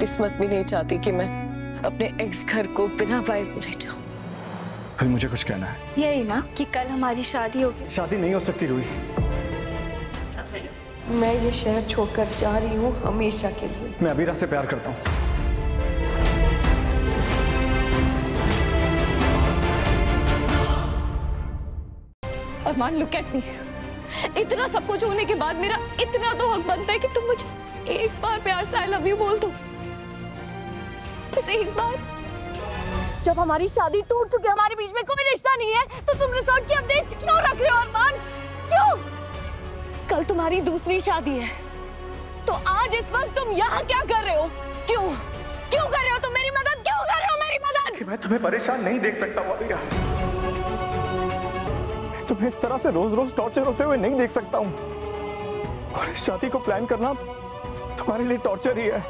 किस्मत भी नहीं चाहती कि मैं अपने एक्स घर को बिना पाए भूले जाऊँ। फिर मुझे कुछ कहना है। यही ना कि कल हमारी शादी होगी। शादी नहीं हो सकती रूही मैं ये शहर छोड़कर जा रही हूँ हमेशा के लिए। मैं अबीरा से प्यार करता हूँ। अरमान लुक एट मी इतना सब कुछ होने के बाद मेरा इतना तो हक बनता है कि तुम मुझे एक बार प्यार से आई लव यू बोल दो। बस एक बार। जब हमारी शादी टूट चुकी है, हमारे बीच में कोई रिश्ता नहीं है तो तुम रिजॉर्ट की अपडेट्स क्यों रख रहे हो, अरमान? क्यों? कल तुम्हारी दूसरी शादी है। तो आज इस वक्त तुम यहाँ क्या कर रहे हो? क्यों? क्यों कर रहे हो तुम मेरी मदद? क्यों कर रहे हो मेरी मदद? कि मैं तुम्हें परेशान नहीं देख सकता मैं तुम्हें इस तरह से रोज रोज टॉर्चर होते हुए नहीं देख सकता हूँ। और इस शादी को प्लान करना तुम्हारे लिए टॉर्चर ही है।